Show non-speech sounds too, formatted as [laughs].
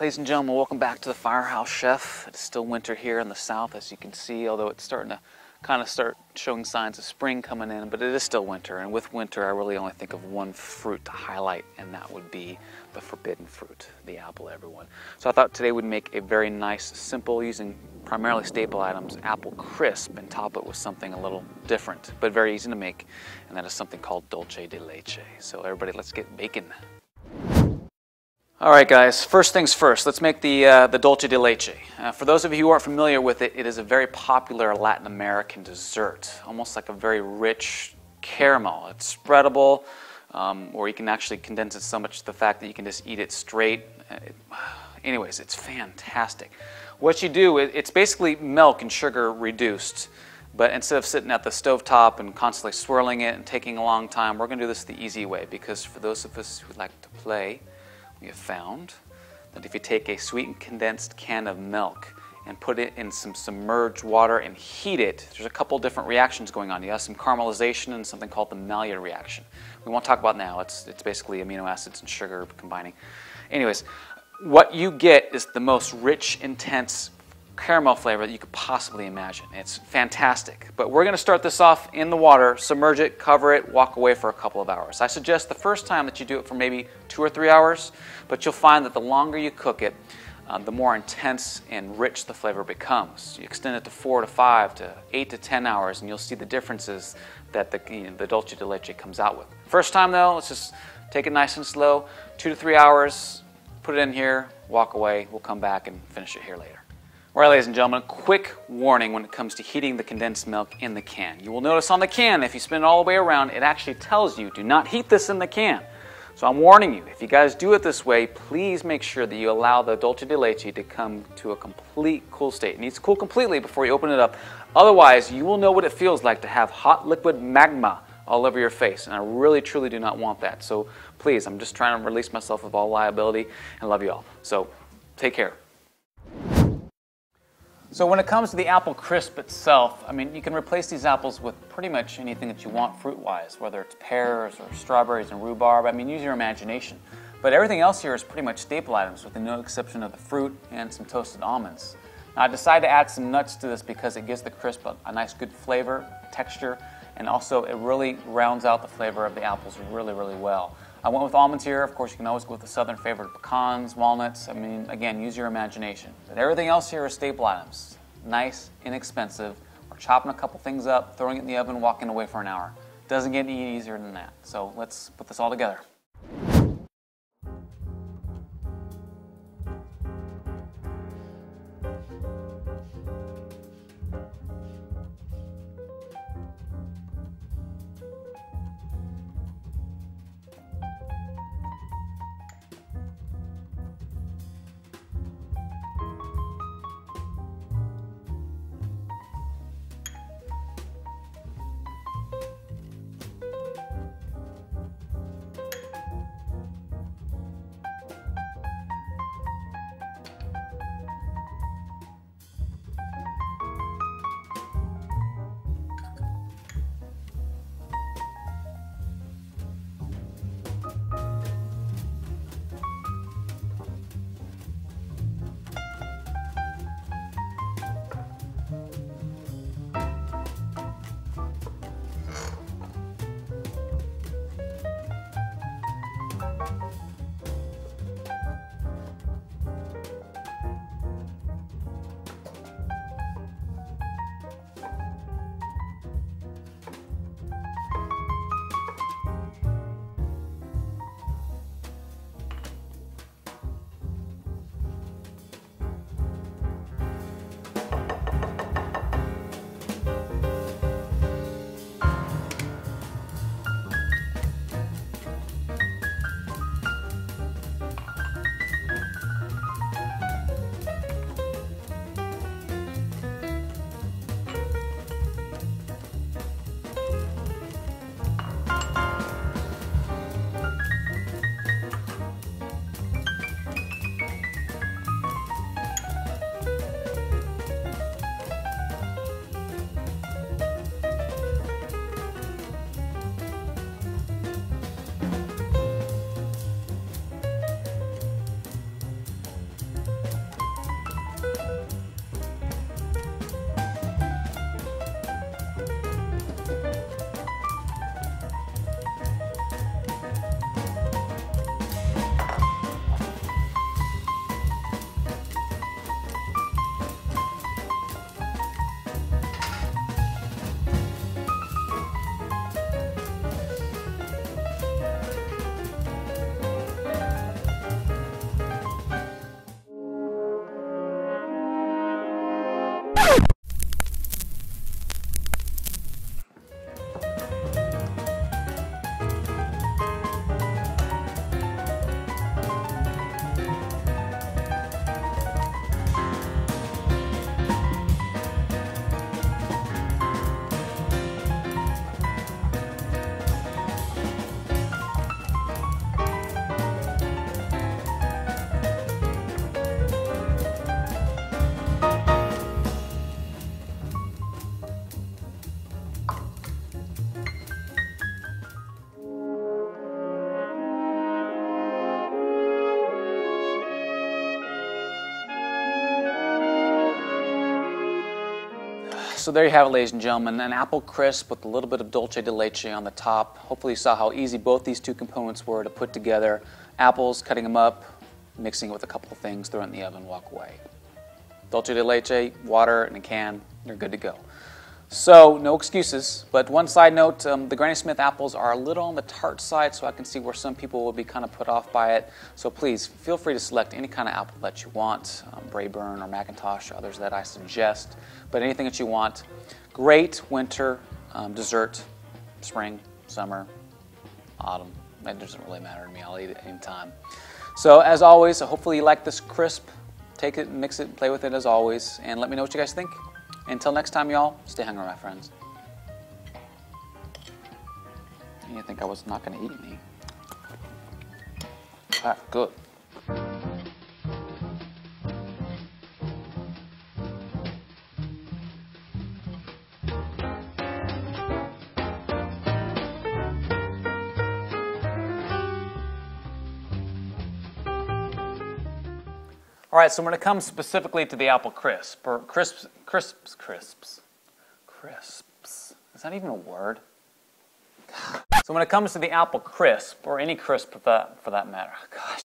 Ladies and gentlemen. Welcome back to the Firehouse Chef. It's still winter here in the south, as you can see, although it's starting to kind of start showing signs of spring coming in, but it is still winter. And with winter, I really only think of one fruit to highlight, and that would be the forbidden fruit, the apple, everyone. So I thought today would make a very nice, simple, using primarily staple items, apple crisp, and top it with something a little different, but very easy to make, and that is something called dulce de leche. So everybody, let's get baking. All right, guys, first things first, let's make the, uh, the dulce de leche. Uh, for those of you who aren't familiar with it, it is a very popular Latin American dessert, almost like a very rich caramel. It's spreadable, um, or you can actually condense it so much to the fact that you can just eat it straight. Uh, it, anyways, it's fantastic. What you do, it, it's basically milk and sugar reduced, but instead of sitting at the stove top and constantly swirling it and taking a long time, we're going to do this the easy way because for those of us who like to play, we have found that if you take a sweetened condensed can of milk and put it in some submerged water and heat it, there's a couple different reactions going on. You have some caramelization and something called the Maillard reaction. We won't talk about now. It's, it's basically amino acids and sugar combining. Anyways, what you get is the most rich, intense caramel flavor that you could possibly imagine. It's fantastic. But we're going to start this off in the water, submerge it, cover it, walk away for a couple of hours. I suggest the first time that you do it for maybe two or three hours, but you'll find that the longer you cook it, uh, the more intense and rich the flavor becomes. You extend it to four to five to eight to ten hours, and you'll see the differences that the, you know, the dulce de leche comes out with. First time though, let's just take it nice and slow, two to three hours, put it in here, walk away. We'll come back and finish it here later. All right, ladies and gentlemen, a quick warning when it comes to heating the condensed milk in the can. You will notice on the can, if you spin it all the way around, it actually tells you, do not heat this in the can. So I'm warning you, if you guys do it this way, please make sure that you allow the dulce de leche to come to a complete cool state. It needs to cool completely before you open it up. Otherwise, you will know what it feels like to have hot liquid magma all over your face. And I really, truly do not want that. So please, I'm just trying to release myself of all liability and love you all. So take care. So when it comes to the apple crisp itself, I mean, you can replace these apples with pretty much anything that you want fruit-wise, whether it's pears or strawberries and rhubarb. I mean, use your imagination. But everything else here is pretty much staple items, with the no exception of the fruit and some toasted almonds. Now, I decided to add some nuts to this because it gives the crisp a, a nice, good flavor, texture, and also it really rounds out the flavor of the apples really, really well. I went with almonds here. Of course, you can always go with the southern favorite pecans, walnuts. I mean, again, use your imagination. But everything else here is staple items. Nice, inexpensive. We're chopping a couple things up, throwing it in the oven, walking away for an hour. Doesn't get any easier than that. So let's put this all together. So there you have it, ladies and gentlemen, an apple crisp with a little bit of dulce de leche on the top. Hopefully you saw how easy both these two components were to put together. Apples, cutting them up, mixing it with a couple of things, throw it in the oven, walk away. Dulce de leche, water in a can, you're good to go. So, no excuses. But one side note um, the Granny Smith apples are a little on the tart side, so I can see where some people will be kind of put off by it. So, please feel free to select any kind of apple that you want um, Braeburn or McIntosh, others that I suggest. But anything that you want. Great winter um, dessert, spring, summer, autumn. It doesn't really matter to me. I'll eat it anytime. So, as always, hopefully you like this crisp. Take it, mix it, play with it as always, and let me know what you guys think. Until next time, y'all, stay hungry, my friends. You think I was not going to eat me? Ah, good. All right, so when it comes specifically to the apple crisp, or crisps, crisps, crisps, crisps, is that even a word? [laughs] So when it comes to the apple crisp, or any crisp for that, for that matter, [laughs] gosh.